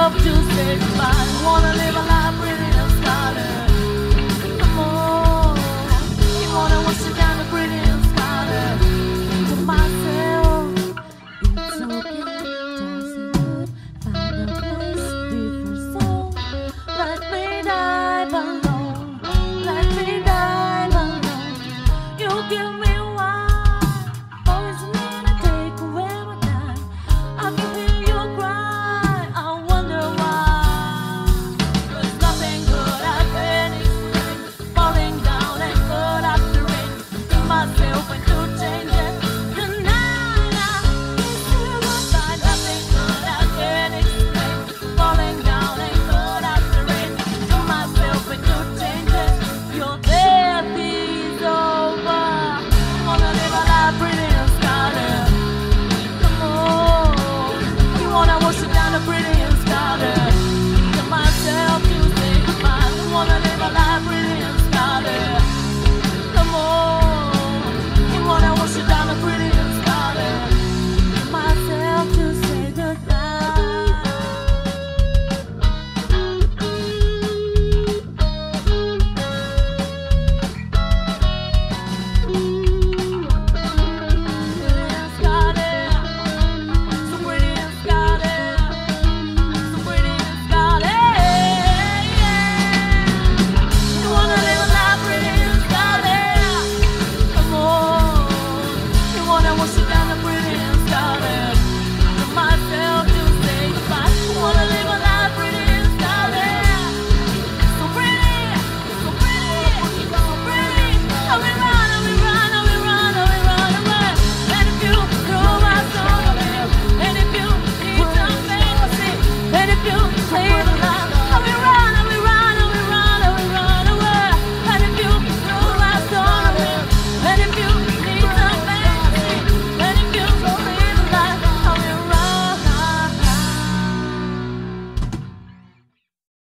love to say goodbye. Wanna live a life.